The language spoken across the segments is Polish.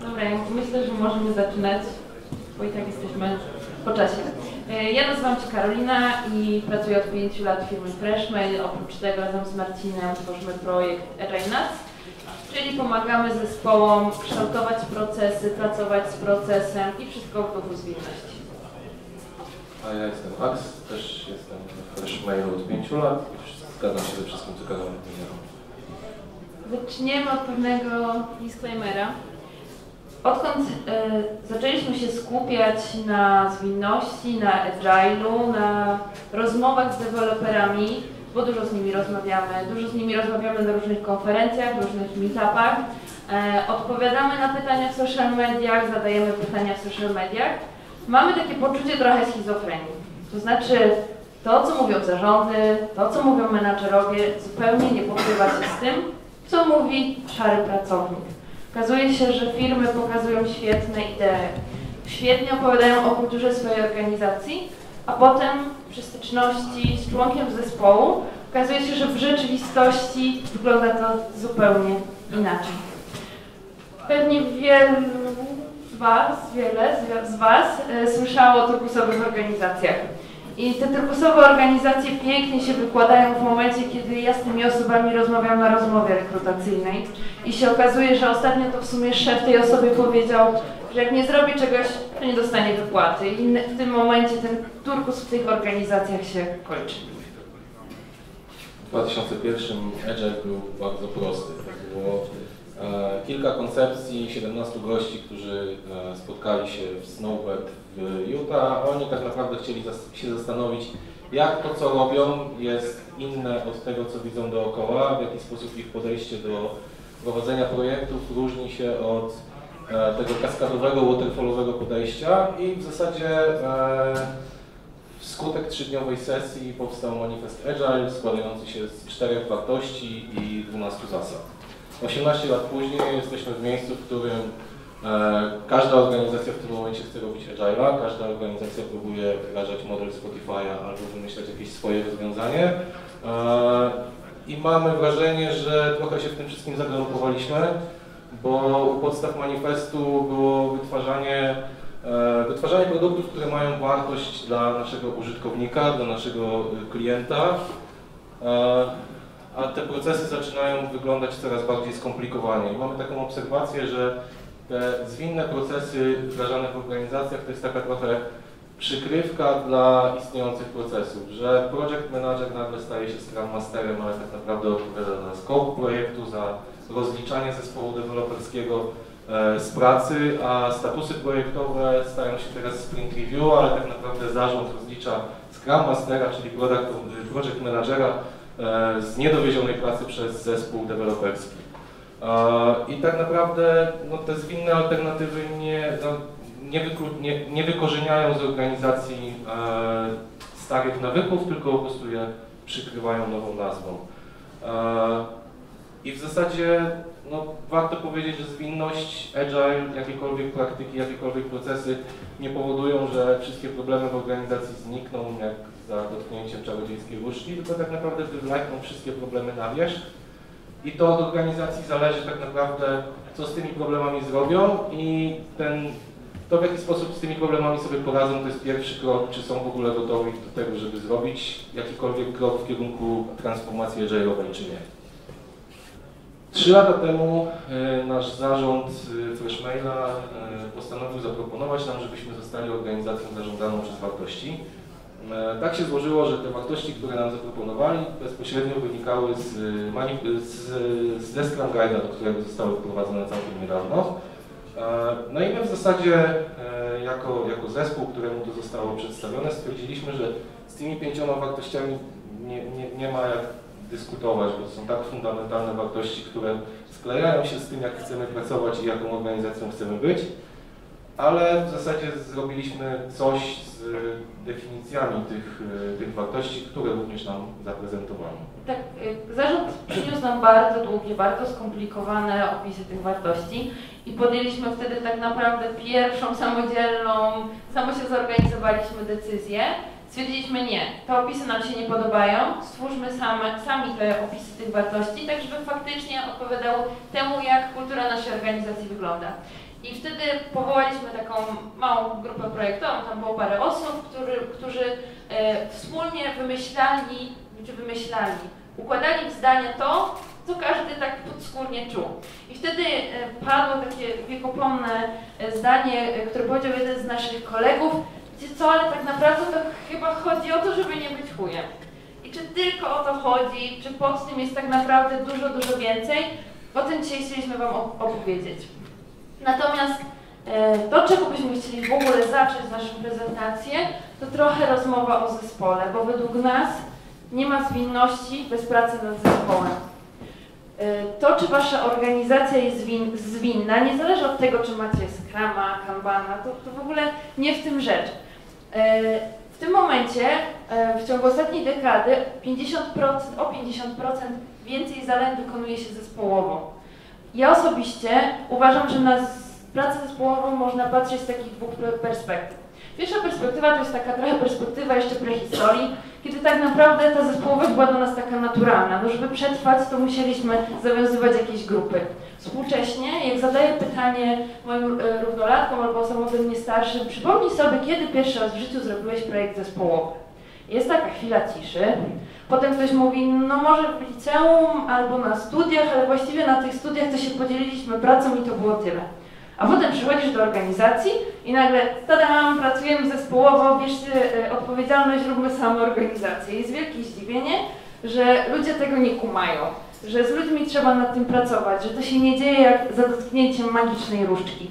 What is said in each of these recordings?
Dobra, myślę, że możemy zaczynać, bo i tak jesteśmy po czasie. E, Ja nazywam się Karolina i pracuję od 5 lat w firmie Freshmail. Oprócz tego razem z Marcinem tworzymy projekt Nuts, czyli pomagamy zespołom kształtować procesy, pracować z procesem i wszystko w duchu zwinności. A ja jestem Max, też jestem w Freshmailu od 5 lat i zgadzam się ze wszystkim, co Karolina. Zaczniemy od pewnego disclaimera. Odkąd e, zaczęliśmy się skupiać na zwinności, na agile'u, na rozmowach z deweloperami, bo dużo z nimi rozmawiamy, dużo z nimi rozmawiamy na różnych konferencjach, różnych meetupach, e, odpowiadamy na pytania w social mediach, zadajemy pytania w social mediach, mamy takie poczucie trochę schizofrenii. To znaczy to, co mówią zarządy, to, co mówią menadżerowie, zupełnie nie pokrywa się z tym, co mówi szary pracownik. Okazuje się, że firmy pokazują świetne idee, świetnie opowiadają o kulturze swojej organizacji, a potem przy styczności z członkiem zespołu okazuje się, że w rzeczywistości wygląda to zupełnie inaczej. Pewnie wielu z Was, wiele z- Was e, słyszało o turkusowych organizacjach. I te turkusowe organizacje pięknie się wykładają w momencie, kiedy ja z tymi osobami rozmawiam na rozmowie rekrutacyjnej. I się okazuje, że ostatnio to w sumie szef tej osoby powiedział, że jak nie zrobi czegoś, to nie dostanie wypłaty. I w tym momencie ten turkus w tych organizacjach się kończy. W 2001 Agile był bardzo prosty. Było e, kilka koncepcji, 17 gości, którzy e, spotkali się w Snowbird Utah. Oni tak naprawdę chcieli się zastanowić, jak to, co robią, jest inne od tego, co widzą dookoła, w jaki sposób ich podejście do prowadzenia projektów różni się od e, tego kaskadowego, waterfallowego podejścia i w zasadzie e, Wskutek trzydniowej sesji powstał manifest Agile składający się z czterech wartości i 12 zasad. 18 lat później jesteśmy w miejscu, w którym każda organizacja w tym momencie chce robić Agile'a, każda organizacja próbuje wdrażać model Spotify'a albo wymyślać jakieś swoje rozwiązanie. E, I mamy wrażenie, że trochę się w tym wszystkim zagalopowaliśmy, bo u podstaw manifestu było wytwarzanie E, Wytwarzanie produktów, które mają wartość dla naszego użytkownika, dla naszego klienta, e, a te procesy zaczynają wyglądać coraz bardziej skomplikowanie. I mamy taką obserwację, że te zwinne procesy wdrażane w organizacjach to jest taka trochę przykrywka dla istniejących procesów, że project manager nagle staje się Scrum Masterem, ale tak naprawdę odpowiada za scope projektu, za rozliczanie zespołu deweloperskiego, e, z pracy, a statusy projektowe stają się teraz sprint review, ale tak naprawdę zarząd rozlicza Scrum Mastera, czyli product, project managera e, z niedowiezionej pracy przez zespół deweloperski. I tak naprawdę no, te zwinne alternatywy nie, no, nie, nie, nie wykorzeniają z organizacji e, starych nawyków, tylko po prostu je przykrywają nową nazwą. E, I w zasadzie no, warto powiedzieć, że zwinność, agile, jakiekolwiek praktyki, jakiekolwiek procesy nie powodują, że wszystkie problemy w organizacji znikną jak za dotknięciem czarodziejskiej różdżki, tylko tak naprawdę wywlekną wszystkie problemy na wierzch. I to od organizacji zależy tak naprawdę, co z tymi problemami zrobią i ten, to w jaki sposób z tymi problemami sobie poradzą, to jest pierwszy krok, czy są w ogóle gotowi do tego, żeby zrobić jakikolwiek krok w kierunku transformacji agile'owej, czy nie. Trzy lata temu e, nasz zarząd e, Freshmaila e, postanowił zaproponować nam, żebyśmy zostali organizacją zarządzaną przez wartości. E, Tak się złożyło, że te wartości, które nam zaproponowali, bezpośrednio wynikały z, mani- z, z ze Scrum Guide'a, do którego zostały wprowadzone całkiem niedawno. E, No i my w zasadzie e, jako, jako zespół, któremu to zostało przedstawione, stwierdziliśmy, że z tymi pięcioma wartościami nie, nie, nie ma jak dyskutować, bo to są tak fundamentalne wartości, które sklejają się z tym, jak chcemy pracować i jaką organizacją chcemy być, ale w zasadzie zrobiliśmy coś z definicjami tych, e, tych wartości, które również nam zaprezentowano. Tak, y, zarząd przyniósł nam bardzo długie, bardzo skomplikowane opisy tych wartości i podjęliśmy wtedy tak naprawdę pierwszą samodzielną, samo się zorganizowaliśmy decyzję, Stwierdziliśmy nie, te opisy nam się nie podobają, stwórzmy same, sami te opisy tych wartości, tak żeby faktycznie odpowiadały temu, jak kultura naszej organizacji wygląda. I wtedy powołaliśmy taką małą grupę projektową, tam było parę osób, który, którzy e, wspólnie wymyślali, czy wymyślali, układali w zdania to, co każdy tak podskórnie czuł. I wtedy e, padło takie wiekopomne e, zdanie, e, które powiedział jeden z naszych kolegów, wiecie co, ale tak naprawdę to chyba chodzi o to, żeby nie być chujem. I czy tylko o to chodzi, czy pod tym jest tak naprawdę dużo, dużo więcej, o tym dzisiaj chcieliśmy Wam opowiedzieć. Natomiast to, czego byśmy chcieli w ogóle zacząć naszą prezentację, to trochę rozmowa o zespole, bo według nas nie ma zwinności bez pracy nad zespołem. To, czy wasza organizacja jest zwinna, nie zależy od tego, czy macie Scrama, Kanbana, to, to w ogóle nie w tym rzecz. W tym momencie, w ciągu ostatniej dekady, 50%, o 50% więcej zadań wykonuje się zespołowo. Ja osobiście uważam, że na pracę zespołową można patrzeć z takich dwóch perspektyw. Pierwsza perspektywa to jest taka trochę perspektywa jeszcze prehistorii, kiedy tak naprawdę ta zespołowość była dla nas taka naturalna. No żeby przetrwać, to musieliśmy zawiązywać jakieś grupy. Współcześnie, jak zadaję pytanie moim e, równolatkom albo osobom ode starszym, przypomnij sobie, kiedy pierwszy raz w życiu zrobiłeś projekt zespołowy. Jest taka chwila ciszy, potem ktoś mówi, no może w liceum albo na studiach, ale właściwie na tych studiach to się podzieliliśmy pracą i to było tyle. A potem przychodzisz do organizacji i nagle, tada, pracujemy zespołowo, bierzcie odpowiedzialność, róbmy samoorganizację. Jest wielkie zdziwienie, że ludzie tego nie kumają, że z ludźmi trzeba nad tym pracować, że to się nie dzieje jak za dotknięciem magicznej różdżki.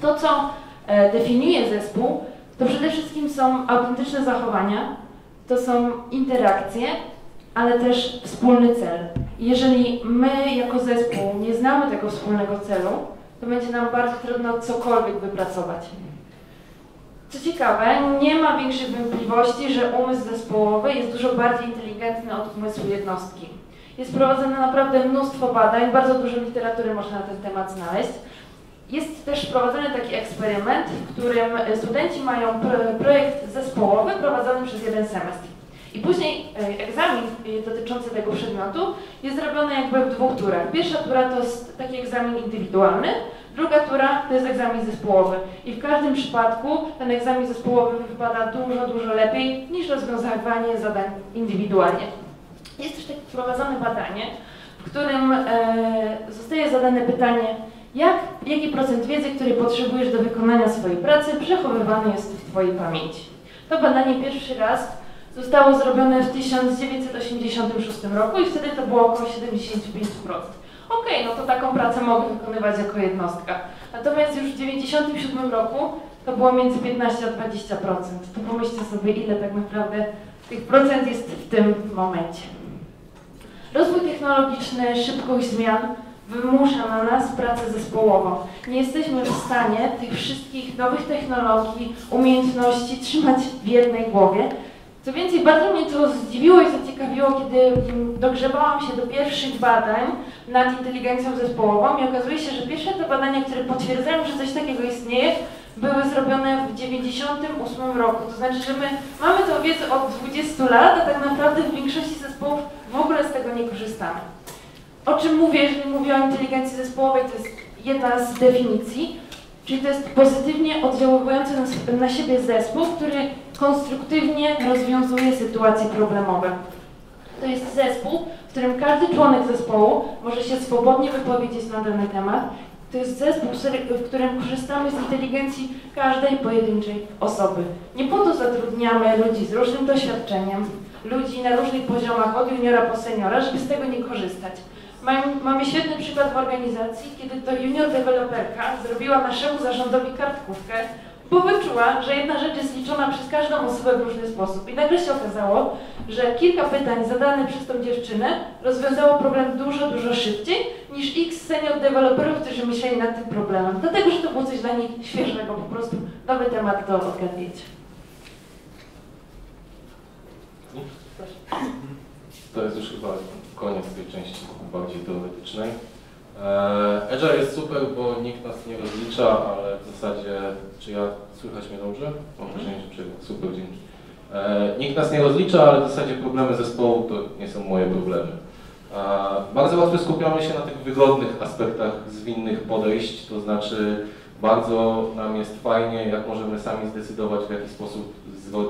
To, co e, definiuje zespół, to przede wszystkim są autentyczne zachowania, to są interakcje, ale też wspólny cel. Jeżeli my jako zespół nie znamy tego wspólnego celu, to będzie nam bardzo trudno cokolwiek wypracować. Co ciekawe, nie ma większych wątpliwości, że umysł zespołowy jest dużo bardziej inteligentny od umysłu jednostki. Jest prowadzone naprawdę mnóstwo badań, bardzo dużo literatury można na ten temat znaleźć. Jest też prowadzony taki eksperyment, w którym studenci mają projekt zespołowy prowadzony przez jeden semestr. I później e, egzamin dotyczący tego przedmiotu jest zrobiony jakby w dwóch turach. Pierwsza tura to jest taki egzamin indywidualny, druga tura to jest egzamin zespołowy. I w każdym przypadku ten egzamin zespołowy wypada dużo, dużo lepiej niż rozwiązywanie zadań indywidualnie. Jest też takie prowadzone badanie, w którym e, zostaje zadane pytanie, jak, jaki procent wiedzy, który potrzebujesz do wykonania swojej pracy, przechowywany jest w Twojej pamięci. To badanie pierwszy raz zostało zrobione w 1986 roku i wtedy to było około 75%. Ok, no to taką pracę mogę wykonywać jako jednostka. Natomiast już w 1997 roku to było między 15 a 20%. To pomyślcie sobie, ile tak naprawdę tych procent jest w tym momencie. Rozwój technologiczny, szybkość zmian wymusza na nas pracę zespołową. Nie jesteśmy w stanie tych wszystkich nowych technologii, umiejętności trzymać w jednej głowie, co więcej, bardzo mnie to zdziwiło i zaciekawiło, kiedy dogrzebałam się do pierwszych badań nad inteligencją zespołową i okazuje się, że pierwsze te badania, które potwierdzają, że coś takiego istnieje, były zrobione w 1998 roku. To znaczy, że my mamy tę wiedzę od 20 lat, a tak naprawdę w większości zespołów w ogóle z tego nie korzystamy. O czym mówię, jeżeli mówię o inteligencji zespołowej, to jest jedna z definicji, czyli to jest pozytywnie oddziaływujący na, na siebie zespół, który konstruktywnie rozwiązuje sytuacje problemowe. To jest zespół, w którym każdy członek zespołu może się swobodnie wypowiedzieć na dany temat. To jest zespół, w którym korzystamy z inteligencji każdej pojedynczej osoby. Nie po to zatrudniamy ludzi z różnym doświadczeniem, ludzi na różnych poziomach, od juniora po seniora, żeby z tego nie korzystać. Mamy świetny przykład w organizacji, kiedy to junior deweloperka zrobiła naszemu zarządowi kartkówkę, bo wyczuła, że jedna rzecz jest liczona przez każdą osobę w różny sposób. I nagle się okazało, że kilka pytań zadanych przez tą dziewczynę rozwiązało problem dużo, dużo szybciej niż x senior deweloperów, którzy myśleli nad tym problemem. Dlatego, że to było coś dla nich świeżego, po prostu nowy temat do odgadnięcia. To jest już chyba koniec tej części bardziej teoretycznej. E, Agile jest super, bo nikt nas nie rozlicza, ale w zasadzie, czy ja słychać mnie dobrze? Mam wrażenie, że super, dzięki. E, nikt nas nie rozlicza, ale w zasadzie problemy zespołu to nie są moje problemy. Bardzo łatwo skupiamy się na tych wygodnych aspektach zwinnych podejść, to znaczy bardzo nam jest fajnie, jak możemy sami zdecydować, w jaki sposób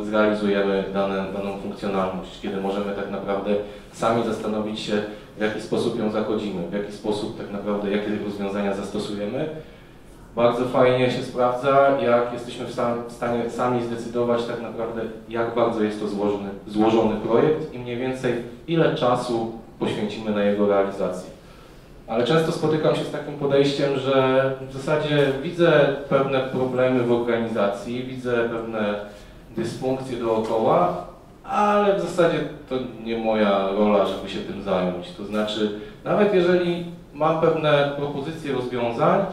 zrealizujemy dane, daną funkcjonalność, kiedy możemy tak naprawdę sami zastanowić się, w jaki sposób ją zachodzimy, w jaki sposób tak naprawdę, jakie rozwiązania zastosujemy. Bardzo fajnie się sprawdza, jak jesteśmy w, sam, w stanie sami zdecydować tak naprawdę, jak bardzo jest to złożony, złożony projekt i mniej więcej ile czasu poświęcimy na jego realizację. Ale często spotykam się z takim podejściem, że w zasadzie widzę pewne problemy w organizacji, widzę pewne dysfunkcje dookoła, ale w zasadzie to nie moja rola, żeby się tym zająć. To znaczy, nawet jeżeli mam pewne propozycje rozwiązań,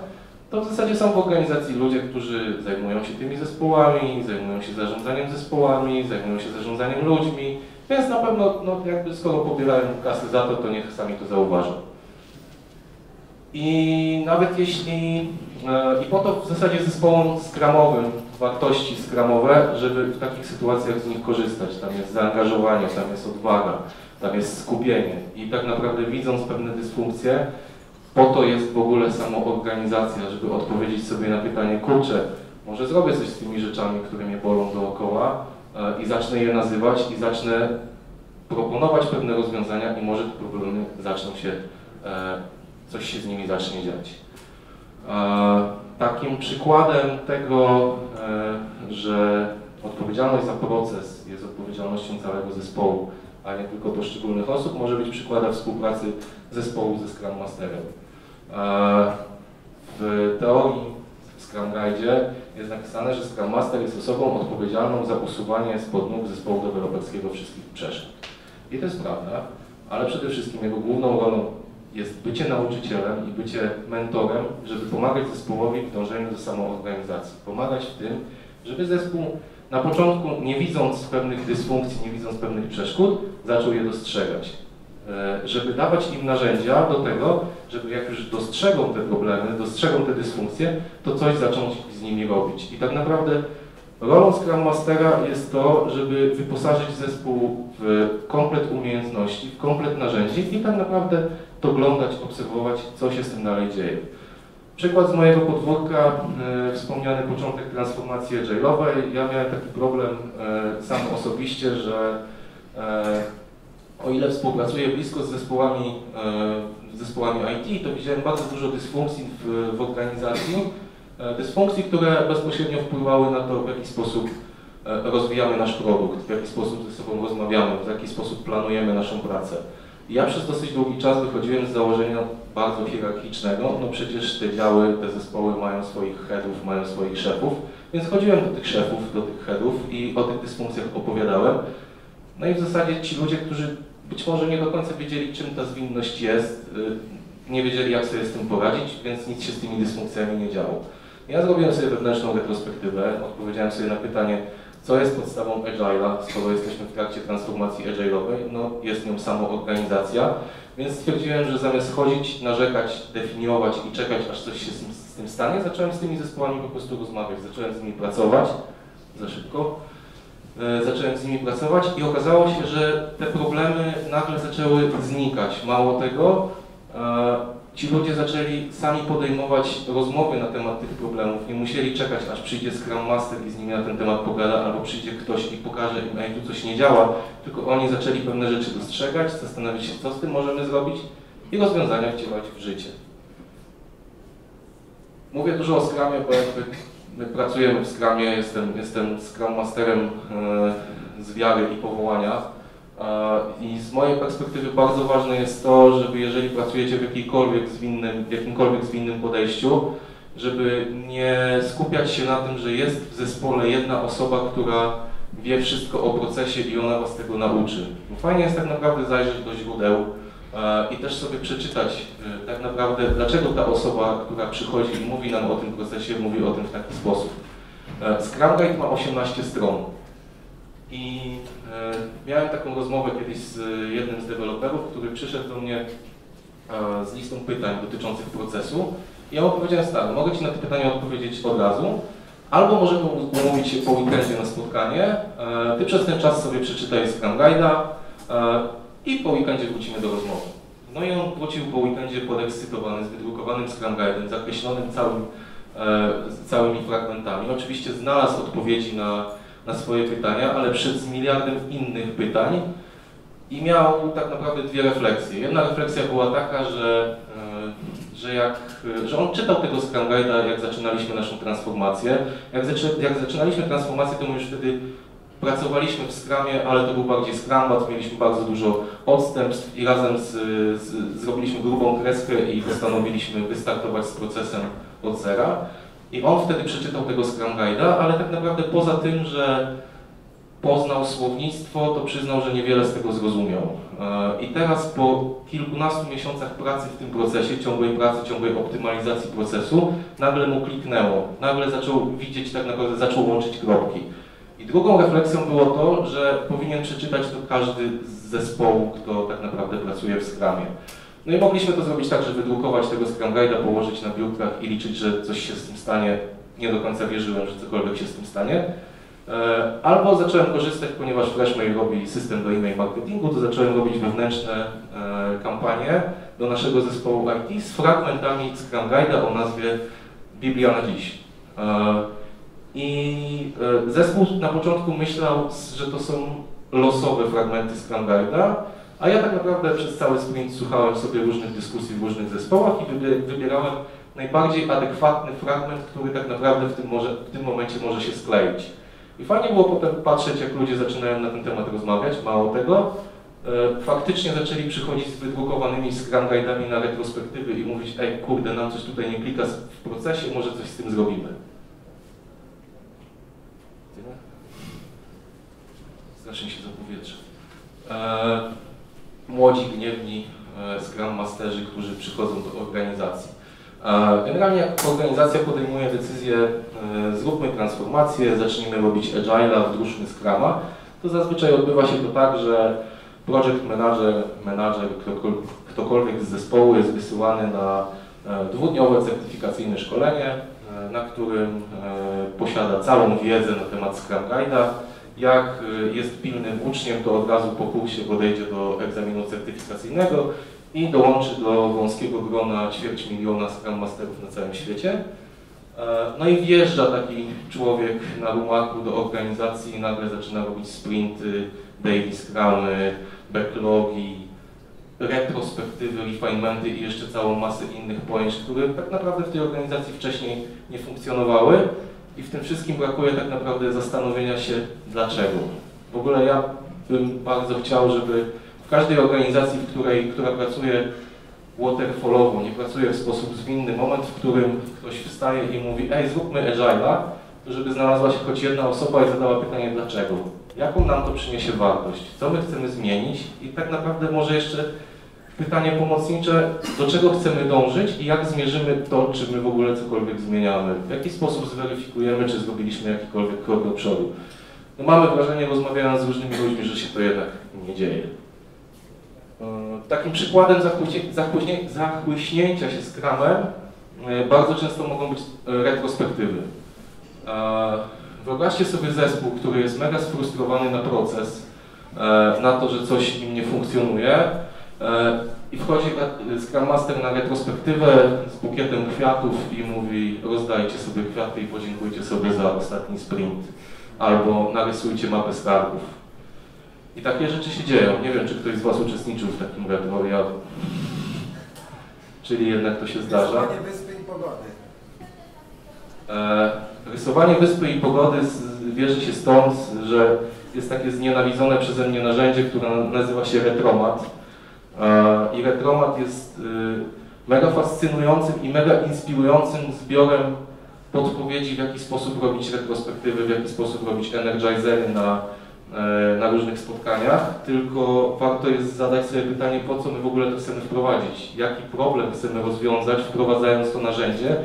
to w zasadzie są w organizacji ludzie, którzy zajmują się tymi zespołami, zajmują się zarządzaniem zespołami, zajmują się zarządzaniem ludźmi, więc na pewno, no, jakby skoro pobierają kasy za to, to niech sami to zauważą. I nawet jeśli, e, i po to w zasadzie zespołom skramowym wartości skramowe, żeby w takich sytuacjach z nich korzystać. Tam jest zaangażowanie, tam jest odwaga, tam jest skupienie. I tak naprawdę widząc pewne dysfunkcje, po to jest w ogóle samoorganizacja, żeby odpowiedzieć sobie na pytanie, kurczę, może zrobię coś z tymi rzeczami, które mnie bolą dookoła e, i zacznę je nazywać i zacznę proponować pewne rozwiązania i może te problemy zaczną się, e, coś się z nimi zacznie dziać. Takim przykładem tego, e, że odpowiedzialność za proces jest odpowiedzialnością całego zespołu, a nie tylko poszczególnych osób, może być przykładem współpracy zespołu ze Scrum Masterem. W teorii w Scrum Guide jest napisane, że Scrum Master jest osobą odpowiedzialną za usuwanie spod nóg zespołu deweloperskiego wszystkich przeszkód. I to jest prawda, ale przede wszystkim jego główną rolą jest bycie nauczycielem i bycie mentorem, żeby pomagać zespołowi w dążeniu do samoorganizacji. Pomagać w tym, żeby zespół na początku, nie widząc pewnych dysfunkcji, nie widząc pewnych przeszkód, zaczął je dostrzegać. E, żeby dawać im narzędzia do tego, żeby jak już dostrzegą te problemy, dostrzegą te dysfunkcje, to coś zacząć z nimi robić. I tak naprawdę rolą Scrum Mastera jest to, żeby wyposażyć zespół w komplet umiejętności, w komplet narzędzi i tak naprawdę doglądać, obserwować, co się z tym dalej dzieje. Przykład z mojego podwórka, e, wspomniany początek transformacji agile'owej. Ja miałem taki problem e, sam osobiście, że e, o ile współpracuję blisko z zespołami, e, zespołami IT, to widziałem bardzo dużo dysfunkcji w, w organizacji, e, dysfunkcji, które bezpośrednio wpływały na to, w jaki sposób e, rozwijamy nasz produkt, w jaki sposób ze sobą rozmawiamy, w jaki sposób planujemy naszą pracę. Ja przez dosyć długi czas wychodziłem z założenia bardzo hierarchicznego, no przecież te działy, te zespoły mają swoich headów, mają swoich szefów, więc chodziłem do tych szefów, do tych headów i o tych dysfunkcjach opowiadałem. No i w zasadzie ci ludzie, którzy być może nie do końca wiedzieli, czym ta zwinność jest, y, nie wiedzieli, jak sobie z tym poradzić, więc nic się z tymi dysfunkcjami nie działo. Ja zrobiłem sobie wewnętrzną retrospektywę, odpowiedziałem sobie na pytanie, co jest podstawą Agile'a, skoro jesteśmy w trakcie transformacji Agile'owej? No, jest nią samoorganizacja, więc stwierdziłem, że zamiast chodzić, narzekać, definiować i czekać, aż coś się z tym, stanie, zacząłem z tymi zespołami po prostu rozmawiać, zacząłem z nimi pracować, za szybko, e, zacząłem z nimi pracować i okazało się, że te problemy nagle zaczęły znikać. Mało tego, e, ci ludzie zaczęli sami podejmować rozmowy na temat tych problemów. Nie musieli czekać, aż przyjdzie Scrum Master i z nimi na ten temat pogada, albo przyjdzie ktoś i pokaże im, ej, tu coś nie działa, tylko oni zaczęli pewne rzeczy dostrzegać, zastanawiać się, co z tym możemy zrobić i rozwiązania wcielać w życie. Mówię dużo o Scrumie, bo jakby my pracujemy w Scrumie, jestem, jestem Scrum Masterem e, z wiary i powołania. I z mojej perspektywy bardzo ważne jest to, żeby jeżeli pracujecie w, jakiejkolwiek zwinnym, jakimkolwiek zwinnym podejściu, żeby nie skupiać się na tym, że jest w zespole jedna osoba, która wie wszystko o procesie i ona was tego nauczy. Fajnie jest tak naprawdę zajrzeć do źródeł i też sobie przeczytać tak naprawdę, dlaczego ta osoba, która przychodzi i mówi nam o tym procesie, mówi o tym w taki sposób. E, Scrum Guide ma 18 stron. I e, miałem taką rozmowę kiedyś z jednym z deweloperów, który przyszedł do mnie e, z listą pytań dotyczących procesu. I ja mu powiedziałem tak, mogę Ci na te pytania odpowiedzieć od razu, Albo możemy umówić się po weekendzie na spotkanie, e, ty przez ten czas sobie przeczytaj Scrum Guide'a e, i po weekendzie wrócimy do rozmowy. No i on wrócił po weekendzie podekscytowany, z wydrukowanym Scrum Guide'em, zakreślonym całym, e, całymi fragmentami. Oczywiście znalazł odpowiedzi na, na swoje pytania, ale przed miliardem innych pytań i miał tak naprawdę dwie refleksje. Jedna refleksja była taka, że, że, jak, że on czytał tego Scrum jak zaczynaliśmy naszą transformację. Jak, zaczy, jak zaczynaliśmy transformację, to my już wtedy Pracowaliśmy w Scrumie, ale to był bardziej Scrumbat, mieliśmy bardzo dużo odstępstw i razem z, z, zrobiliśmy grubą kreskę i postanowiliśmy wystartować z procesem od zera. I on wtedy przeczytał tego Scrum Guide'a, ale tak naprawdę poza tym, że poznał słownictwo, to przyznał, że niewiele z tego zrozumiał. E, I teraz po kilkunastu miesiącach pracy w tym procesie, ciągłej pracy, ciągłej optymalizacji procesu, nagle mu kliknęło. Nagle zaczął widzieć, tak naprawdę zaczął łączyć kropki. I drugą refleksją było to, że powinien przeczytać to każdy z zespołu, kto tak naprawdę pracuje w Scrumie. No i mogliśmy to zrobić tak, że wydrukować tego Scrum Guide'a, położyć na biurkach i liczyć, że coś się z tym stanie. Nie do końca wierzyłem, że cokolwiek się z tym stanie. E, albo zacząłem korzystać, ponieważ Freshmail robi system do e-mail marketingu, to zacząłem robić wewnętrzne e, kampanie do naszego zespołu IT z fragmentami Scrum Guide'a o nazwie Biblia na dziś. E, i zespół na początku myślał, że to są losowe fragmenty Scrum Guide'a, a ja tak naprawdę przez cały sprint słuchałem sobie różnych dyskusji w różnych zespołach i wybierałem najbardziej adekwatny fragment, który tak naprawdę w tym, może, w tym momencie może się skleić. I fajnie było potem patrzeć, jak ludzie zaczynają na ten temat rozmawiać. Mało tego, e, faktycznie zaczęli przychodzić z wydrukowanymi Scrum Guide'ami na retrospektywy i mówić, ej kurde, nam coś tutaj nie klika w procesie, może coś z tym zrobimy. Strasznie się zapowietrza. E, młodzi, gniewni e, Scrum Masterzy, którzy przychodzą do organizacji. Generalnie organizacja podejmuje decyzję, e, zróbmy transformację, zacznijmy robić Agile'a, wdróżmy Scruma, to zazwyczaj odbywa się to tak, że project manager, manager ktokolwiek z zespołu jest wysyłany na e, dwudniowe certyfikacyjne szkolenie, na którym posiada całą wiedzę na temat Scrum Guide'a, jak y, jest pilnym uczniem, to od razu po kursie podejdzie do egzaminu certyfikacyjnego i dołączy do wąskiego grona ćwierć miliona Scrum Masterów na całym świecie. E, no i wjeżdża taki człowiek na rumaku do organizacji i nagle zaczyna robić sprinty, daily scrumy, backlogi, retrospektywy, refinementy i jeszcze całą masę innych pojęć, które tak naprawdę w tej organizacji wcześniej nie funkcjonowały. I w tym wszystkim brakuje tak naprawdę zastanowienia się dlaczego. W ogóle ja bym bardzo chciał, żeby w każdej organizacji, w której, która pracuje waterfallowo, nie pracuje w sposób zwinny, moment, w którym ktoś wstaje i mówi ej, zróbmy agile'a, to żeby znalazła się choć jedna osoba i zadała pytanie dlaczego. Jaką nam to przyniesie wartość? Co my chcemy zmienić? I tak naprawdę może jeszcze pytanie pomocnicze, do czego chcemy dążyć i jak zmierzymy to, czy my w ogóle cokolwiek zmieniamy. W jaki sposób zweryfikujemy, czy zrobiliśmy jakikolwiek krok do przodu. No mamy wrażenie, rozmawiając z różnymi ludźmi, że się to jednak nie dzieje. E, takim przykładem zachłyśnięcia się skramem e, bardzo często mogą być e, retrospektywy. Wyobraźcie sobie zespół, który jest mega sfrustrowany na proces, na to, że coś im nie funkcjonuje, I wchodzi Scrum Master na retrospektywę z bukietem kwiatów i mówi rozdajcie sobie kwiaty i podziękujcie sobie za ostatni sprint. Albo narysujcie mapę skarbów. I takie rzeczy się dzieją. Nie wiem, czy ktoś z Was uczestniczył w takim retro, ja... Czyli jednak to się zdarza. Rysowanie wyspy i pogody. E, rysowanie wyspy i pogody bierze się stąd, że jest takie znienawidzone przeze mnie narzędzie, które nazywa się retromat i Retromat jest y, mega fascynującym i mega inspirującym zbiorem podpowiedzi, w jaki sposób robić retrospektywy, w jaki sposób robić energizery na, e, na różnych spotkaniach, tylko warto jest zadać sobie pytanie, po co my w ogóle to chcemy wprowadzić, jaki problem chcemy rozwiązać, wprowadzając to narzędzie,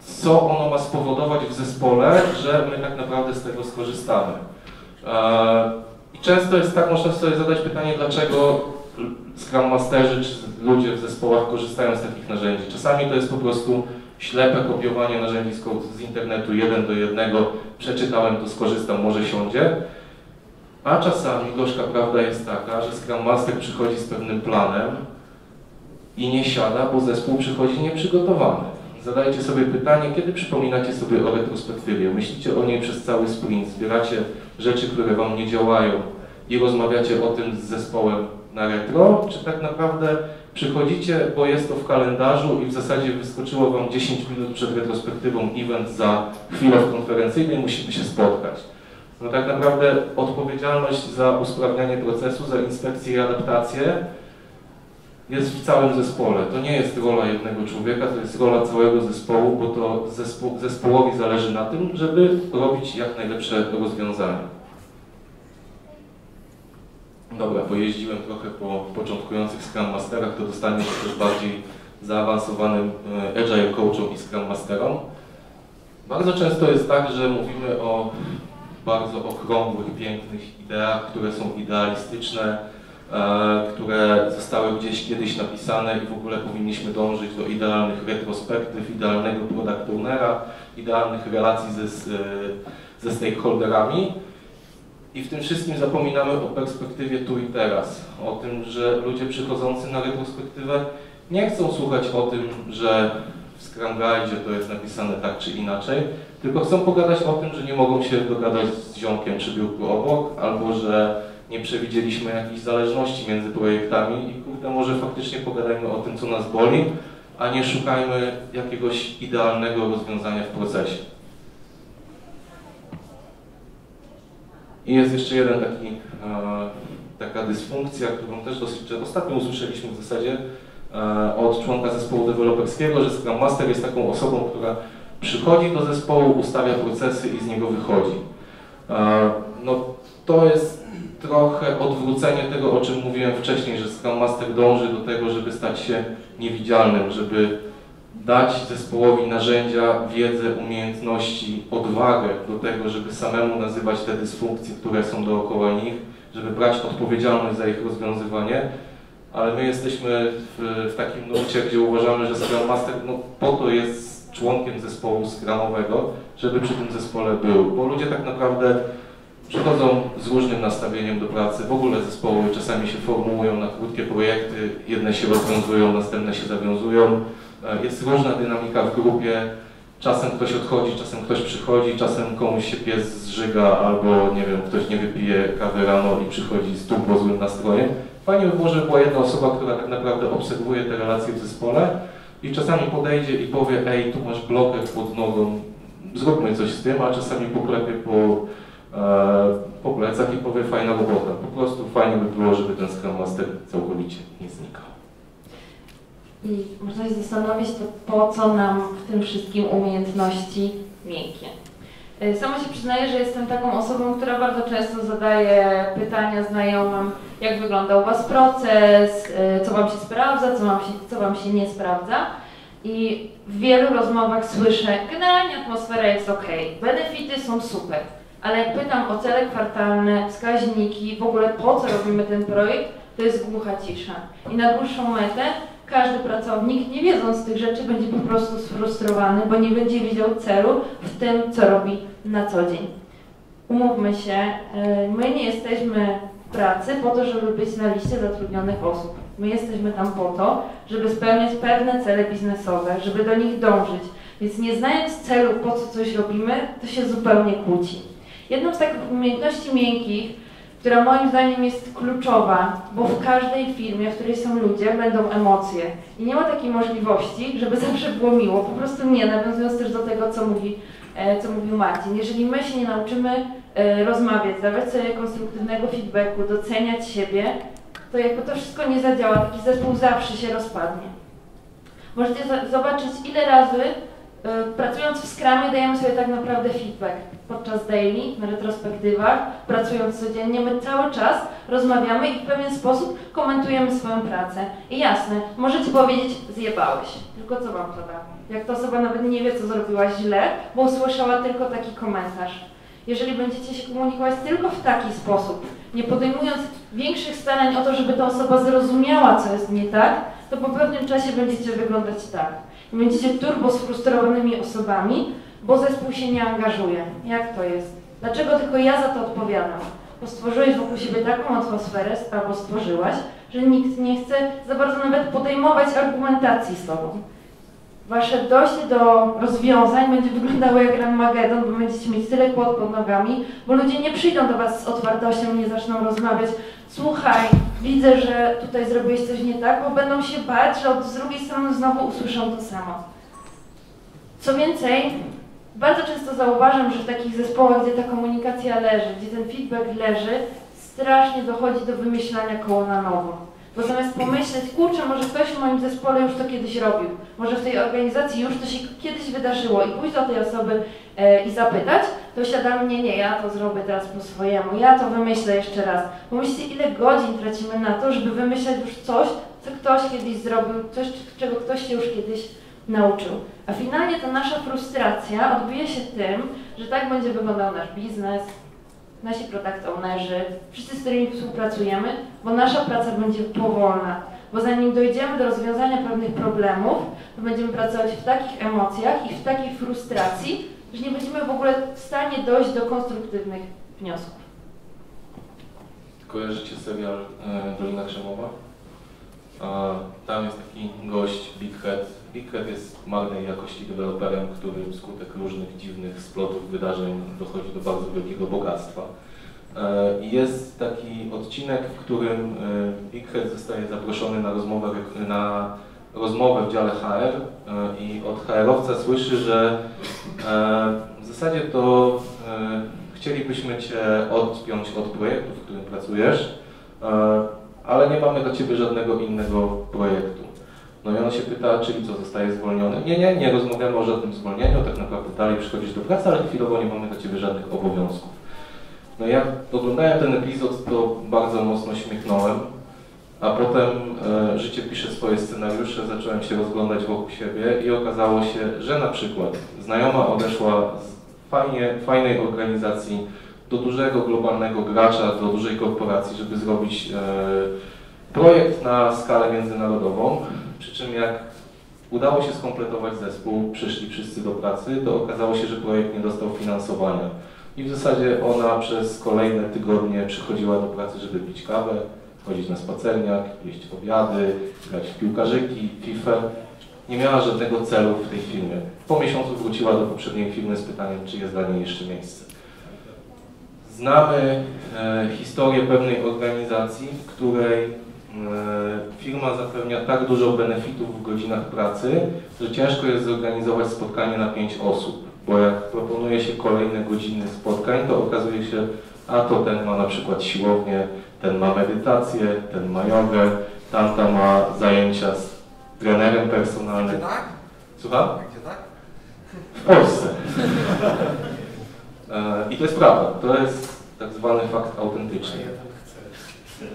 co ono ma spowodować w zespole, że my tak naprawdę z tego skorzystamy. I często jest tak, można sobie zadać pytanie, dlaczego Scrum Masterzy czy ludzie w zespołach korzystają z takich narzędzi. Czasami to jest po prostu ślepe kopiowanie narzędzi z, internetu jeden do jednego, przeczytałem to, skorzystam, może siądzie. A czasami gorzka prawda jest taka, że Scrum Master przychodzi z pewnym planem i nie siada, bo zespół przychodzi nieprzygotowany. Zadajcie sobie pytanie, kiedy przypominacie sobie o retrospektywie? Myślicie o niej przez cały sprint, zbieracie rzeczy, które Wam nie działają i rozmawiacie o tym z zespołem na retro, czy tak naprawdę przychodzicie, bo jest to w kalendarzu i w zasadzie wyskoczyło Wam 10 minut przed retrospektywą event za chwilę w konferencyjnej, musimy się spotkać. No tak naprawdę odpowiedzialność za usprawnianie procesu, za inspekcję i adaptację jest w całym zespole. To nie jest rola jednego człowieka, to jest rola całego zespołu, bo to zespół, zespołowi zależy na tym, żeby robić jak najlepsze rozwiązania. Dobra, pojeździłem trochę po początkujących Scrum Masterach, to dostanie się też bardziej zaawansowanym e, Agile Coachom i Scrum Masterom. Bardzo często jest tak, że mówimy o bardzo okrągłych, pięknych ideach, które są idealistyczne, e, które zostały gdzieś kiedyś napisane i w ogóle powinniśmy dążyć do idealnych retrospektyw, idealnego product ownera, idealnych relacji ze, ze stakeholderami. I w tym wszystkim zapominamy o perspektywie tu i teraz, o tym, że ludzie przychodzący na retrospektywę nie chcą słuchać o tym, że w Scrum Guide to jest napisane tak czy inaczej, tylko chcą pogadać o tym, że nie mogą się dogadać z ziomkiem czy biurku obok, albo że nie przewidzieliśmy jakichś zależności między projektami i kurde, może faktycznie pogadajmy o tym, co nas boli, a nie szukajmy jakiegoś idealnego rozwiązania w procesie. I jest jeszcze jeden taki, e, taka dysfunkcja, którą też dosyć ostatnio usłyszeliśmy w zasadzie e, od członka zespołu deweloperskiego, że Scrum Master jest taką osobą, która przychodzi do zespołu, ustawia procesy i z niego wychodzi. E, no to jest trochę odwrócenie tego, o czym mówiłem wcześniej, że Scrum Master dąży do tego, żeby stać się niewidzialnym, żeby dać zespołowi narzędzia, wiedzę, umiejętności, odwagę do tego, żeby samemu nazywać te dysfunkcje, które są dookoła nich, żeby brać odpowiedzialność za ich rozwiązywanie, ale my jesteśmy w, w takim nurcie, gdzie uważamy, że Scrum Master no, po to jest członkiem zespołu Scrumowego, żeby przy tym zespole był, bo ludzie tak naprawdę przychodzą z różnym nastawieniem do pracy, w ogóle zespoły czasami się formułują na krótkie projekty, jedne się rozwiązują, następne się zawiązują, jest różna dynamika w grupie. Czasem ktoś odchodzi, czasem ktoś przychodzi, czasem komuś się pies zżyga, albo nie wiem, ktoś nie wypije kawy rano i przychodzi z turbo złym nastrojem. Fajnie by było, żeby była jedna osoba, która tak naprawdę obserwuje te relacje w zespole i czasami podejdzie i powie, ej, tu masz blokę pod nogą, zróbmy coś z tym, a czasami poklepie po, e, po plecach i powie, fajna robota. Po prostu fajnie by było, żeby ten Scrum Master całkowicie nie znikał. I można się zastanowić, to po co nam w tym wszystkim umiejętności miękkie. Y, sama się przyznaję, że jestem taką osobą, która bardzo często zadaje pytania znajomym, jak wygląda u Was proces, y, co Wam się sprawdza, co wam się, co wam się nie sprawdza. I w wielu rozmowach słyszę, generalnie atmosfera jest ok, benefity są super, ale jak pytam o cele kwartalne, wskaźniki, w ogóle po co robimy ten projekt, to jest głucha cisza. I na dłuższą metę każdy pracownik, nie wiedząc tych rzeczy, będzie po prostu sfrustrowany, bo nie będzie widział celu w tym, co robi na co dzień. Umówmy się, e, my nie jesteśmy w pracy po to, żeby być na liście zatrudnionych osób. My jesteśmy tam po to, żeby spełniać pewne cele biznesowe, żeby do nich dążyć. Więc nie znając celu, po co coś robimy, to się zupełnie kłóci. Jedną z takich umiejętności miękkich, która moim zdaniem jest kluczowa, bo w każdej firmie, w której są ludzie, będą emocje. I nie ma takiej możliwości, żeby zawsze było miło. Po prostu nie, nawiązując też do tego, co, mówi, e, co mówił Marcin. Jeżeli my się nie nauczymy e, rozmawiać, dawać sobie konstruktywnego feedbacku, doceniać siebie, to jakby to wszystko nie zadziała, taki zespół zawsze się rozpadnie. Możecie zobaczyć, ile razy pracując w Scrumie dajemy sobie tak naprawdę feedback podczas daily, na retrospektywach, pracując codziennie, my cały czas rozmawiamy i w pewien sposób komentujemy swoją pracę. I jasne, możecie powiedzieć, zjebałeś, tylko co wam to da? Jak ta osoba nawet nie wie, co zrobiłaś źle, bo usłyszała tylko taki komentarz. Jeżeli będziecie się komunikować tylko w taki sposób, nie podejmując większych starań o to, żeby ta osoba zrozumiała, co jest nie tak, to po pewnym czasie będziecie wyglądać tak. Będziecie turbo sfrustrowanymi osobami, bo zespół się nie angażuje. Jak to jest? Dlaczego tylko ja za to odpowiadam? Bo stworzyłeś wokół siebie taką atmosferę, albo stworzyłaś, że nikt nie chce za bardzo nawet podejmować argumentacji z tobą. Wasze dojście do rozwiązań będzie wyglądało jak Armageddon, bo będziecie mieć tyle kłod pod nogami, bo ludzie nie przyjdą do was z otwartością, nie zaczną rozmawiać. Słuchaj, widzę, że tutaj zrobiłeś coś nie tak, bo będą się bać, że od z drugiej strony znowu usłyszą to samo. Co więcej, bardzo często zauważam, że w takich zespołach, gdzie ta komunikacja leży, gdzie ten feedback leży, strasznie dochodzi do wymyślania koło na nowo. Bo zamiast pomyśleć, kurczę, może ktoś w moim zespole już to kiedyś robił, może w tej organizacji już to się kiedyś wydarzyło i pójść do tej osoby e, i zapytać, to siadam, nie, nie, ja to zrobię teraz po swojemu, ja to wymyślę jeszcze raz. Pomyślcie, ile godzin tracimy na to, żeby wymyślać już coś, co ktoś kiedyś zrobił, coś, czego ktoś się już kiedyś nauczył. A finalnie ta nasza frustracja odbije się tym, że tak będzie wyglądał nasz biznes, nasi product ownerzy, wszyscy, z którymi współpracujemy, bo nasza praca będzie powolna. Bo zanim dojdziemy do rozwiązania pewnych problemów, to będziemy pracować w takich emocjach i w takiej frustracji, że nie będziemy w ogóle w stanie dojść do konstruktywnych wniosków. Kojarzycie serial e, Dolina Krzemowa? Tam jest taki gość, Big Head. Big Head jest marnej jakości deweloperem, który wskutek różnych dziwnych splotów wydarzeń dochodzi do bardzo wielkiego bogactwa. E, jest taki odcinek, w którym e, Big Head zostaje zaproszony na rozmowę, na rozmowę w dziale HR e, i od HR-owca słyszy, że w zasadzie to chcielibyśmy Cię odpiąć od projektu, w którym pracujesz, ale nie mamy dla Ciebie żadnego innego projektu. No i on się pyta, czyli co, zostaje zwolniony? Nie, nie, nie rozmawiamy o żadnym zwolnieniu, tak naprawdę dalej przychodzisz do pracy, ale chwilowo nie mamy dla Ciebie żadnych obowiązków. No ja oglądałem ten epizod, to bardzo mocno śmiechnąłem, a potem e, życie pisze swoje scenariusze, zacząłem się rozglądać wokół siebie i okazało się, że na przykład znajoma odeszła z fajnie, fajnej organizacji do dużego globalnego gracza, do dużej korporacji, żeby zrobić e, projekt na skalę międzynarodową, przy czym jak udało się skompletować zespół, przyszli wszyscy do pracy, to okazało się, że projekt nie dostał finansowania. I w zasadzie ona przez kolejne tygodnie przychodziła do pracy, żeby pić kawę, chodzić na spacerniak, jeść obiady, grać w piłkarzyki, FIFA. Nie miała żadnego celu w tej firmie. Po miesiącu wróciła do poprzedniej firmy z pytaniem, czy jest dla niej jeszcze miejsce. Znamy e, historię pewnej organizacji, w której e, firma zapewnia tak dużo benefitów w godzinach pracy, że ciężko jest zorganizować spotkanie na pięć osób bo jak proponuje się kolejne godziny spotkań, to okazuje się, a to ten ma na przykład siłownię, ten ma medytację, ten ma jogę, tamta ma zajęcia z trenerem personalnym. Gdzie tak? Słucham? Gdzie tak? W Polsce. E, I to jest prawda, to jest tak zwany fakt autentyczny.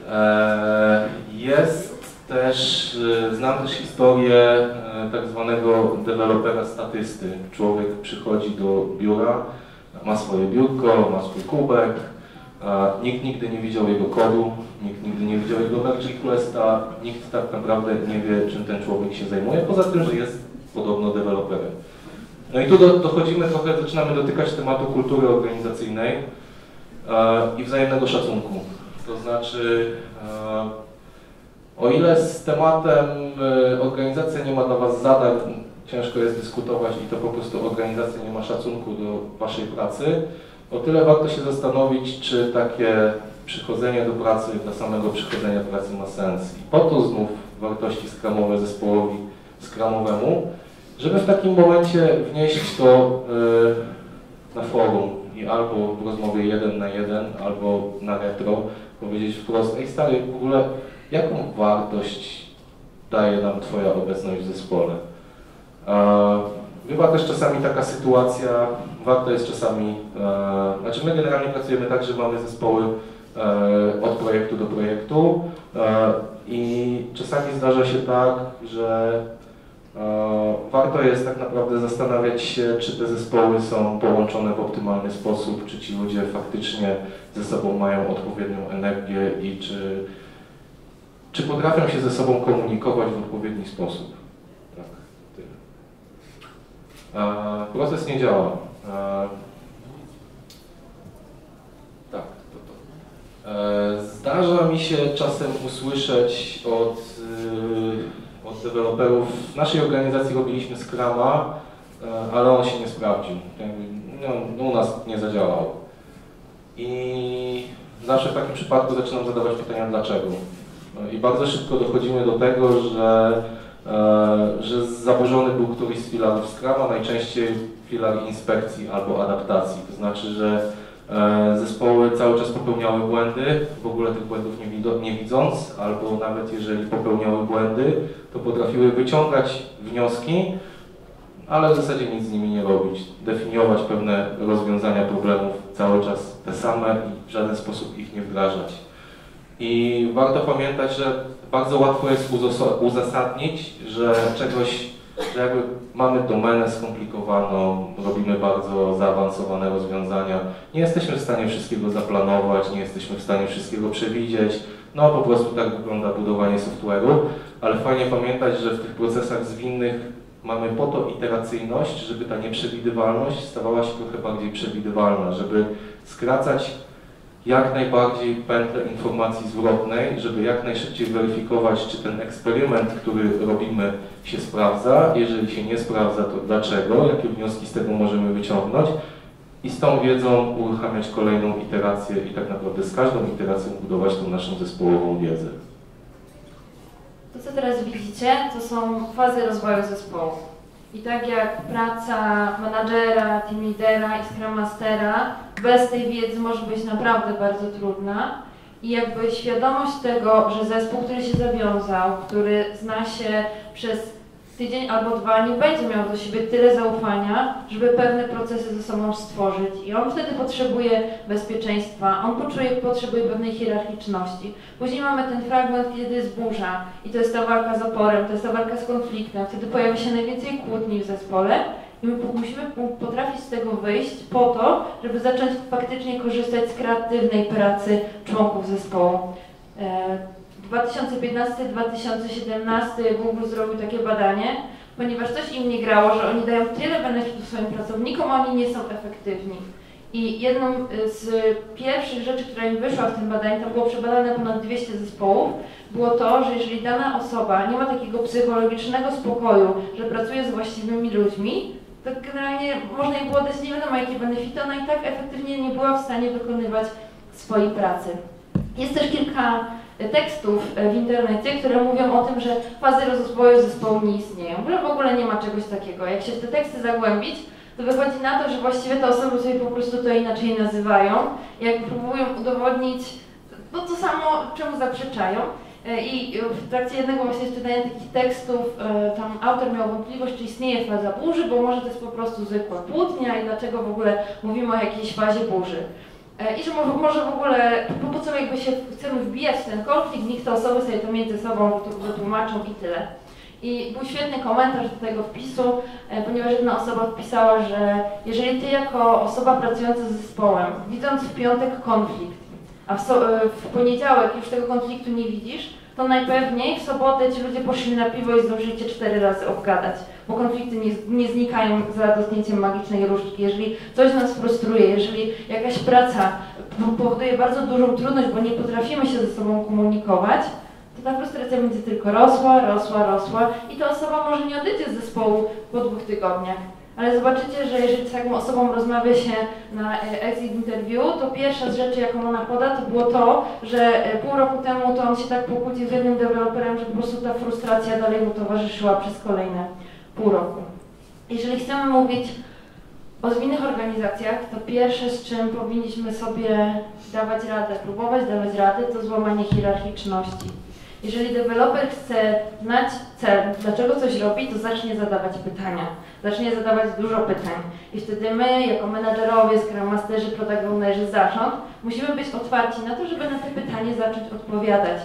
E, jest też, e, znam też historię tak zwanego dewelopera statysty. Człowiek przychodzi do biura, ma swoje biurko, ma swój kubek, nikt nigdy nie widział jego kodu, nikt nigdy nie widział jego merge requesta, nikt tak naprawdę nie wie, czym ten człowiek się zajmuje, poza tym, że jest podobno deweloperem. No i tu do, dochodzimy trochę, zaczynamy dotykać tematu kultury organizacyjnej i wzajemnego szacunku. To znaczy, o ile z tematem e, organizacja nie ma dla Was zadań, ciężko jest dyskutować i to po prostu organizacja nie ma szacunku do Waszej pracy, o tyle warto się zastanowić, czy takie przychodzenie do pracy dla samego przychodzenia do pracy ma sens. I po to znów wartości skramowe zespołowi skramowemu, żeby w takim momencie wnieść to e, na forum i albo w rozmowie jeden na jeden, albo na retro powiedzieć wprost, ej stary, w ogóle jaką wartość daje nam Twoja obecność w zespole. Bywa też czasami taka sytuacja, warto jest czasami, e, znaczy my generalnie pracujemy tak, że mamy zespoły e, od projektu do projektu e, i czasami zdarza się tak, że warto jest tak naprawdę zastanawiać się, czy te zespoły są połączone w optymalny sposób, czy ci ludzie faktycznie ze sobą mają odpowiednią energię i czy czy potrafią się ze sobą komunikować w odpowiedni sposób? Tak, tyle. E, proces nie działa. E, tak, to to. E, zdarza mi się czasem usłyszeć od, od deweloperów, w naszej organizacji robiliśmy Scrama, e, ale on się nie sprawdził. Jakby, No, u nas nie zadziałał. I zawsze w takim przypadku zaczynam zadawać pytania dlaczego. No I bardzo szybko dochodzimy do tego, że, e, że zaburzony był któryś z filarów Scrama, najczęściej filar inspekcji albo adaptacji. To znaczy, że zespoły cały czas popełniały błędy, w ogóle tych błędów nie, nie widząc, albo nawet jeżeli popełniały błędy, to potrafiły wyciągać wnioski, ale w zasadzie nic z nimi nie robić. Definiować pewne rozwiązania problemów cały czas te same i w żaden sposób ich nie wdrażać. I warto pamiętać, że bardzo łatwo jest uzasadnić, że czegoś, że jakby mamy domenę skomplikowaną, robimy bardzo zaawansowane rozwiązania, nie jesteśmy w stanie wszystkiego zaplanować, nie jesteśmy w stanie wszystkiego przewidzieć, no po prostu tak wygląda budowanie software'u, ale fajnie pamiętać, że w tych procesach zwinnych mamy po to iteracyjność, żeby ta nieprzewidywalność stawała się trochę bardziej przewidywalna, żeby skracać jak najbardziej pętlę informacji zwrotnej, żeby jak najszybciej weryfikować, czy ten eksperyment, który robimy, się sprawdza. Jeżeli się nie sprawdza, to dlaczego, jakie wnioski z tego możemy wyciągnąć i z tą wiedzą uruchamiać kolejną iterację i tak naprawdę z każdą iteracją budować tą naszą zespołową wiedzę. To, co teraz widzicie, to są fazy rozwoju zespołu. I tak jak praca menadżera, team leadera i scrum mastera, bez tej wiedzy może być naprawdę bardzo trudna. I jakby świadomość tego, że zespół, który się zawiązał, który zna się przez tydzień albo dwa, nie będzie miał do siebie tyle zaufania, żeby pewne procesy ze sobą stworzyć. I on wtedy potrzebuje bezpieczeństwa, on poczuje, potrzebuje pewnej hierarchiczności. Później mamy ten fragment, kiedy jest burza i to jest ta walka z oporem, to jest ta walka z konfliktem. Wtedy pojawia się najwięcej kłótni w zespole i my musimy potrafić z tego wyjść po to, żeby zacząć faktycznie korzystać z kreatywnej pracy członków zespołu. E, 2015-2017 Google zrobił takie badanie, ponieważ coś im nie grało, że oni dają tyle benefitów swoim pracownikom, a oni nie są efektywni. I jedną y, z pierwszych rzeczy, która im wyszła w tym badaniu, tam było przebadane ponad 200 zespołów, było to, że jeżeli dana osoba nie ma takiego psychologicznego spokoju, że pracuje z właściwymi ludźmi, to generalnie można jej było dać nie wiadomo jakie benefity, ona i tak efektywnie nie była w stanie wykonywać swojej pracy. Jest też kilka e, tekstów e, w internecie, które mówią o tym, że fazy rozwoju zespołu nie istnieją, w ogóle nie ma czegoś takiego. Jak się w te teksty zagłębić, to wychodzi na to, że właściwie te osoby sobie po prostu to inaczej nazywają, jak próbują udowodnić no to samo, czemu zaprzeczają. E, I w trakcie jednego właśnie czytania takich tekstów e, tam autor miał wątpliwość, czy istnieje faza burzy, bo może to jest po prostu zwykła płótnia i dlaczego w ogóle mówimy o jakiejś fazie burzy. E, I że może, w ogóle, po, po co jakby się chcemy wbijać w ten konflikt, niech te osoby sobie to między sobą wytłumaczą i tyle. I był świetny komentarz do tego wpisu, e, ponieważ jedna osoba wpisała, że jeżeli ty jako osoba pracująca z zespołem, widząc w piątek konflikt, a w, so, e, w poniedziałek już tego konfliktu nie widzisz, to najpewniej w sobotę ci ludzie poszli na piwo i zdążyli cię cztery razy obgadać, bo konflikty nie, nie znikają za dotknięciem magicznej różdżki. Jeżeli coś nas frustruje, jeżeli jakaś praca powoduje bardzo dużą trudność, bo nie potrafimy się ze sobą komunikować, to ta frustracja będzie tylko rosła, rosła, rosła i ta osoba może nie odejdzie z zespołu po dwóch tygodniach. Ale zobaczycie, że jeżeli z taką osobą rozmawia się na e, exit interview, to pierwsza z rzeczy, jaką ona poda, to było to, że e, pół roku temu to on się tak pokłócił z jednym deweloperem, że po prostu ta frustracja dalej mu towarzyszyła przez kolejne pół roku. Jeżeli chcemy mówić o zwinnych organizacjach, to pierwsze, z czym powinniśmy sobie dawać radę, próbować dawać radę, to złamanie hierarchiczności. Jeżeli deweloper chce znać cel, dlaczego coś robi, to zacznie zadawać pytania. Zacznie zadawać dużo pytań. I wtedy my, jako menadżerowie, Scrum Masterzy, Product Ownerzy, zarząd, musimy być otwarci na to, żeby na te pytania zacząć odpowiadać.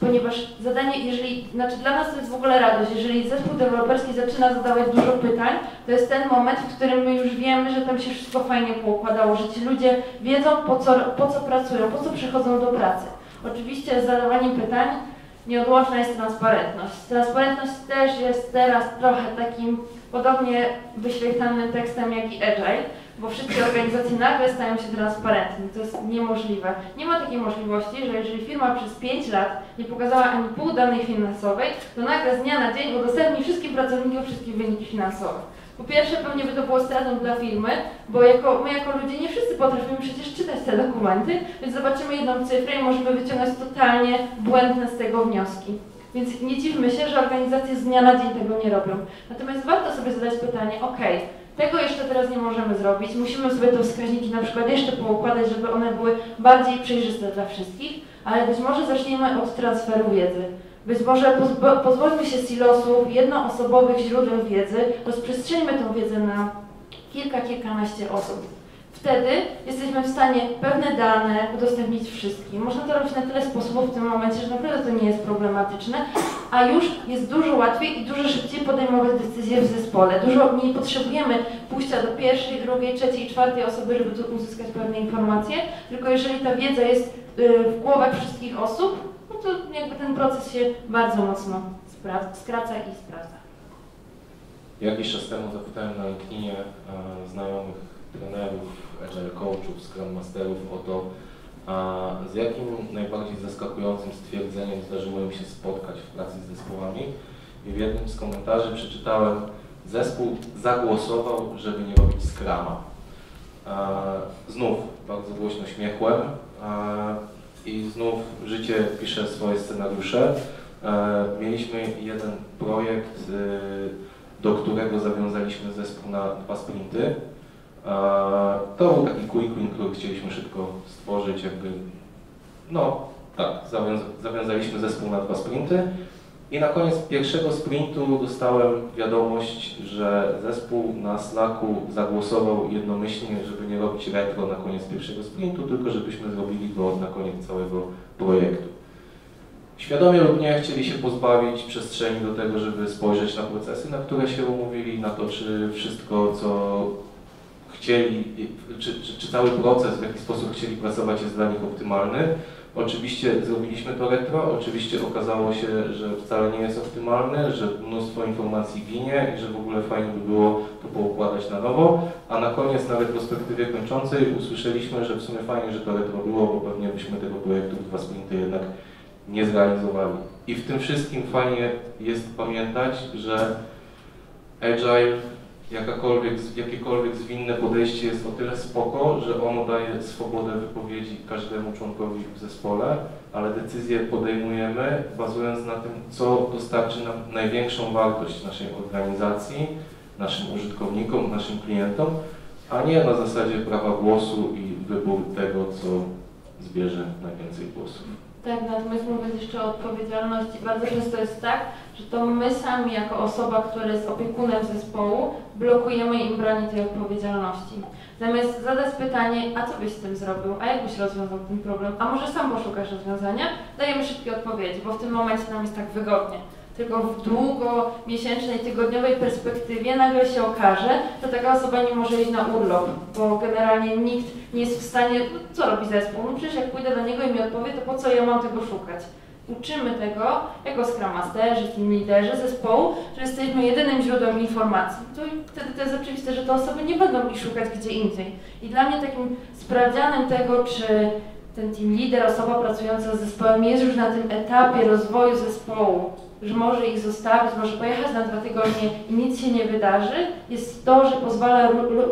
Ponieważ zadanie, jeżeli, znaczy dla nas to jest w ogóle radość, jeżeli zespół deweloperski zaczyna zadawać dużo pytań, to jest ten moment, w którym my już wiemy, że tam się wszystko fajnie poukładało, że ci ludzie wiedzą po co, po co pracują, po co przychodzą do pracy. Oczywiście z zadawaniem pytań nieodłączna jest transparentność. Transparentność też jest teraz trochę takim podobnie wyświetlanym tekstem jak i Agile, bo wszystkie organizacje nagle stają się transparentne. To jest niemożliwe. Nie ma takiej możliwości, że jeżeli firma przez 5 lat nie pokazała ani pół danej finansowej, to nagle z dnia na dzień udostępni wszystkim pracownikom wszystkie wyniki finansowe. Po pierwsze, pewnie by to było stratą dla firmy, bo jako, my jako ludzie nie wszyscy potrafimy przecież czytać te dokumenty, więc zobaczymy jedną cyfrę i możemy wyciągnąć totalnie błędne z tego wnioski. Więc nie dziwmy się, że organizacje z dnia na dzień tego nie robią. Natomiast warto sobie zadać pytanie, ok, tego jeszcze teraz nie możemy zrobić, musimy sobie te wskaźniki na przykład jeszcze poukładać, żeby one były bardziej przejrzyste dla wszystkich, ale być może zaczniemy od transferu wiedzy. Być może pozwólmy się silosów, jednoosobowych źródeł wiedzy, rozprzestrzeńmy tę wiedzę na kilka, kilkanaście osób. Wtedy jesteśmy w stanie pewne dane udostępnić wszystkim. Można to robić na tyle sposobów w tym momencie, że naprawdę to nie jest problematyczne, a już jest dużo łatwiej i dużo szybciej podejmować decyzje w zespole. Dużo nie potrzebujemy pójścia do pierwszej, drugiej, trzeciej, czwartej osoby, żeby uzyskać pewne informacje, tylko jeżeli ta wiedza jest y, w głowach wszystkich osób, to jakby ten proces się bardzo mocno skraca i sprawdza. Jakiś czas temu zapytałem na LinkedInie e, znajomych trenerów, agile coachów, scrum masterów o to, a z jakim najbardziej zaskakującym stwierdzeniem zdarzyło im się spotkać w pracy z zespołami. I w jednym z komentarzy przeczytałem, zespół zagłosował, żeby nie robić skrama. Znów bardzo głośno śmiechłem i znów życie pisze swoje scenariusze. Mieliśmy jeden projekt, y, do którego zawiązaliśmy zespół na dwa sprinty. To był taki quick win, który chcieliśmy szybko stworzyć, jakby, no tak, zawiąza zawiązaliśmy zespół na dwa sprinty i na koniec pierwszego sprintu dostałem wiadomość, że zespół na Slacku zagłosował jednomyślnie, żeby nie robić retro na koniec pierwszego sprintu, tylko żebyśmy zrobili go na koniec całego projektu. Świadomie lub nie chcieli się pozbawić przestrzeni do tego, żeby spojrzeć na procesy, na które się umówili, na to, czy wszystko, co chcieli, czy, czy, czy, cały proces, w jaki sposób chcieli pracować jest dla nich optymalny. Oczywiście zrobiliśmy to retro, oczywiście okazało się, że wcale nie jest optymalny, że mnóstwo informacji ginie i że w ogóle fajnie by było to poukładać na nowo, a na koniec na retrospektywie kończącej usłyszeliśmy, że w sumie fajnie, że to retro było, bo pewnie byśmy tego projektu dwa sprinty jednak nie zrealizowali. I w tym wszystkim fajnie jest pamiętać, że Agile jakakolwiek, jakiekolwiek zwinne podejście jest o tyle spoko, że ono daje swobodę wypowiedzi każdemu członkowi w zespole, ale decyzje podejmujemy bazując na tym, co dostarczy nam największą wartość naszej organizacji, naszym użytkownikom, naszym klientom, a nie na zasadzie prawa głosu i wyboru tego, co zbierze najwięcej głosów. Tak, natomiast mówiąc jeszcze o odpowiedzialności, bardzo często jest tak, że to my sami jako osoba, która jest opiekunem zespołu, blokujemy im branie tej odpowiedzialności. Zamiast zadać pytanie, a co byś z tym zrobił, a jak byś rozwiązał ten problem, a może sam poszukasz rozwiązania, dajemy szybkie odpowiedzi, bo w tym momencie nam jest tak wygodnie tylko w długomiesięcznej, tygodniowej perspektywie nagle się okaże, że taka osoba nie może iść na urlop, bo generalnie nikt nie jest w stanie, no, co robi zespół? No przecież jak pójdę do niego i mi odpowie, to po co ja mam tego szukać? Uczymy tego jako Scrum Masterzy, team liderzy zespołu, że jesteśmy jedynym źródłem informacji. To wtedy to jest oczywiste, że te osoby nie będą ich szukać gdzie indziej. I dla mnie takim sprawdzianem tego, czy ten team leader, osoba pracująca z zespołem jest już na tym etapie rozwoju zespołu, że może ich zostawić, może pojechać na dwa tygodnie i nic się nie wydarzy, jest to, że pozwala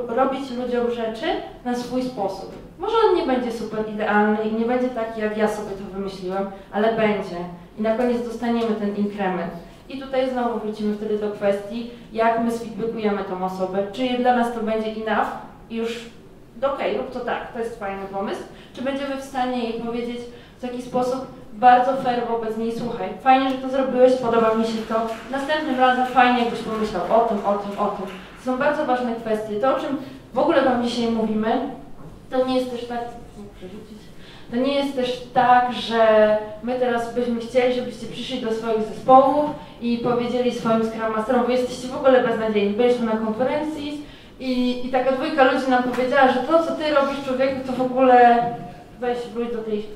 robić ludziom rzeczy na swój sposób. Może on nie będzie super idealny i nie będzie taki, jak ja sobie to wymyśliłem, ale będzie. I na koniec dostaniemy ten inkrement. I tutaj znowu wrócimy wtedy do kwestii, jak my sfeedbackujemy tą osobę, czy dla nas to będzie enough i już okej, okay, rób to tak, to jest fajny pomysł, czy będziemy w stanie jej powiedzieć w taki sposób, bardzo fair wobec niej, słuchaj, fajnie, że to zrobiłeś, podoba mi się to, następnym razem fajnie jakbyś pomyślał o tym, o tym, o tym. To są bardzo ważne kwestie. To, o czym w ogóle Wam dzisiaj mówimy, to nie jest też tak, to nie jest też tak, że my teraz byśmy chcieli, żebyście przyszli do swoich zespołów i powiedzieli swoim Scrum Masterom, bo jesteście w ogóle beznadziejni. Byliśmy na konferencji i, i taka dwójka ludzi nam powiedziała, że to, co ty robisz człowieku, to w ogóle weź wróć do tej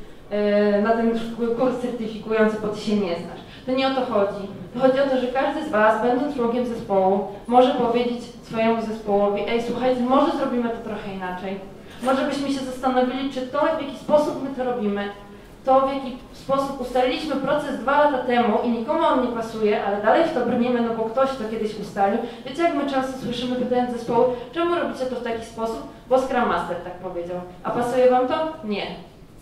na ten kurs certyfikujący, bo ty się nie znasz. To nie o to chodzi. To chodzi o to, że każdy z Was, będąc członkiem zespołu, może powiedzieć swojemu zespołowi, ej słuchajcie, może zrobimy to trochę inaczej. Może byśmy się zastanowili, czy to, w jaki sposób my to robimy, to w jaki sposób ustaliliśmy proces dwa lata temu i nikomu on nie pasuje, ale dalej w to brniemy, no bo ktoś to kiedyś ustalił. Wiecie, jak my często słyszymy pytając zespołu, czemu robicie to w taki sposób? Bo Scrum Master tak powiedział. A pasuje wam to? Nie.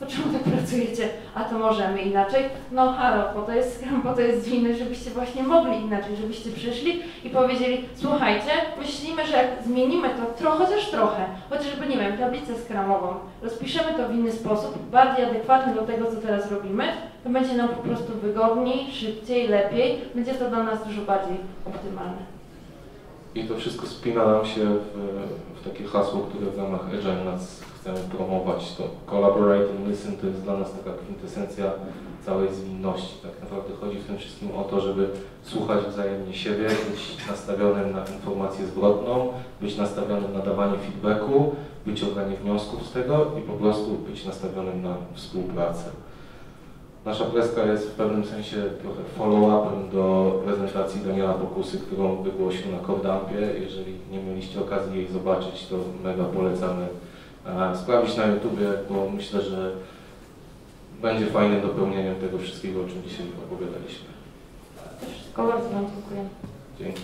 To czemu tak pracujecie? A to możemy inaczej? No halo, po to jest Scrum, po to jest zwinny, żebyście właśnie mogli inaczej, żebyście przyszli i powiedzieli, słuchajcie, myślimy, że jak zmienimy to trochę, chociaż trochę, chociażby, nie wiem, tablicę skramową, rozpiszemy to w inny sposób, bardziej adekwatny do tego, co teraz robimy, to będzie nam po prostu wygodniej, szybciej, lepiej, będzie to dla nas dużo bardziej optymalne. I to wszystko spina nam się w, w takie hasło, które w ramach Agile nas chcemy promować. To collaborate and listen to jest dla nas taka kwintesencja całej zwinności. Tak naprawdę chodzi w tym wszystkim o to, żeby słuchać wzajemnie siebie, być nastawionym na informację zwrotną, być nastawionym na dawanie feedbacku, wyciąganie wniosków z tego i po prostu być nastawionym na współpracę. Nasza preska jest w pewnym sensie trochę follow-upem do prezentacji Daniela Pokusy, którą wygłosił na Cordampie. Jeżeli nie mieliście okazji jej zobaczyć, to mega polecamy sprawdzić na YouTubie, bo myślę, że będzie fajnym dopełnieniem tego wszystkiego, o czym dzisiaj opowiadaliśmy. To wszystko bardzo Wam dziękuję. Dzięki.